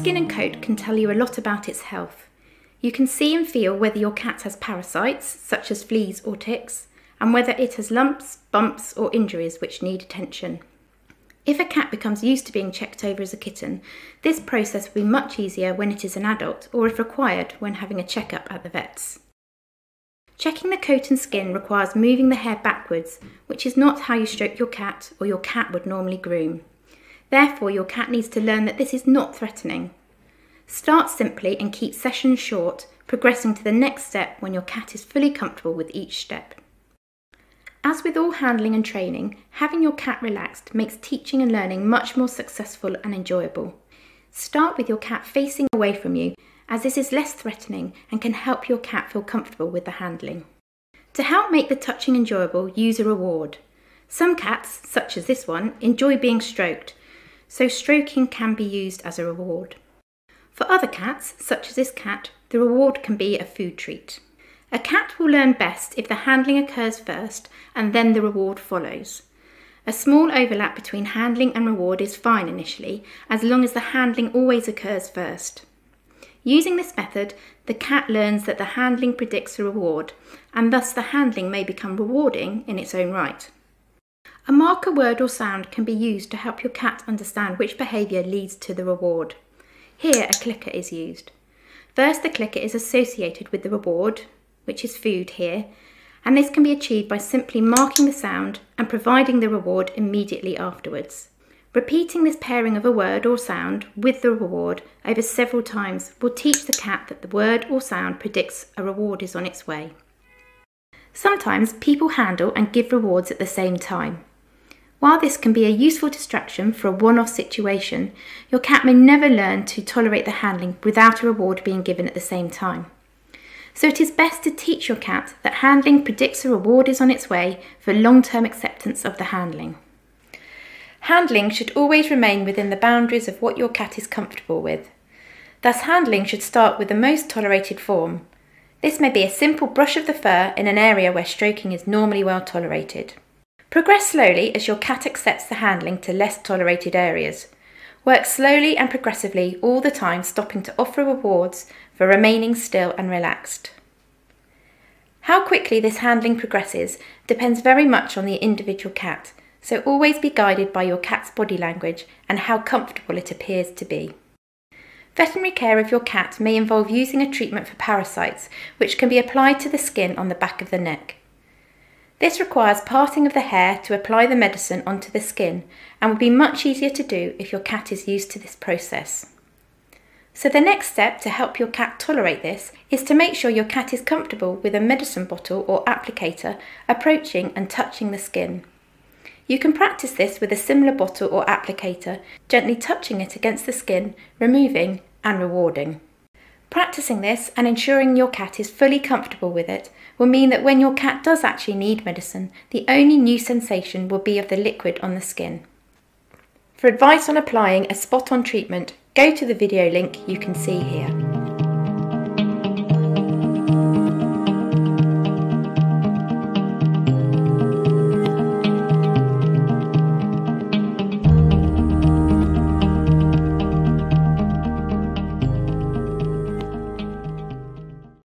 skin and coat can tell you a lot about its health. You can see and feel whether your cat has parasites, such as fleas or ticks, and whether it has lumps, bumps, or injuries which need attention. If a cat becomes used to being checked over as a kitten, this process will be much easier when it is an adult or if required when having a checkup at the vet's. Checking the coat and skin requires moving the hair backwards, which is not how you stroke your cat or your cat would normally groom. Therefore, your cat needs to learn that this is not threatening. Start simply and keep sessions short, progressing to the next step when your cat is fully comfortable with each step. As with all handling and training, having your cat relaxed makes teaching and learning much more successful and enjoyable. Start with your cat facing away from you, as this is less threatening and can help your cat feel comfortable with the handling. To help make the touching enjoyable, use a reward. Some cats, such as this one, enjoy being stroked, so stroking can be used as a reward. For other cats, such as this cat, the reward can be a food treat. A cat will learn best if the handling occurs first and then the reward follows. A small overlap between handling and reward is fine initially, as long as the handling always occurs first. Using this method, the cat learns that the handling predicts a reward, and thus the handling may become rewarding in its own right. A marker word or sound can be used to help your cat understand which behaviour leads to the reward. Here a clicker is used. First the clicker is associated with the reward, which is food here, and this can be achieved by simply marking the sound and providing the reward immediately afterwards. Repeating this pairing of a word or sound with the reward over several times will teach the cat that the word or sound predicts a reward is on its way. Sometimes people handle and give rewards at the same time. While this can be a useful distraction for a one-off situation, your cat may never learn to tolerate the handling without a reward being given at the same time. So it is best to teach your cat that handling predicts a reward is on its way for long-term acceptance of the handling. Handling should always remain within the boundaries of what your cat is comfortable with. Thus handling should start with the most tolerated form. This may be a simple brush of the fur in an area where stroking is normally well tolerated. Progress slowly as your cat accepts the handling to less tolerated areas. Work slowly and progressively all the time, stopping to offer rewards for remaining still and relaxed. How quickly this handling progresses depends very much on the individual cat, so always be guided by your cat's body language and how comfortable it appears to be. Veterinary care of your cat may involve using a treatment for parasites, which can be applied to the skin on the back of the neck. This requires parting of the hair to apply the medicine onto the skin and will be much easier to do if your cat is used to this process. So the next step to help your cat tolerate this is to make sure your cat is comfortable with a medicine bottle or applicator approaching and touching the skin. You can practice this with a similar bottle or applicator, gently touching it against the skin, removing and rewarding. Practicing this and ensuring your cat is fully comfortable with it will mean that when your cat does actually need medicine, the only new sensation will be of the liquid on the skin. For advice on applying a spot-on treatment, go to the video link you can see here.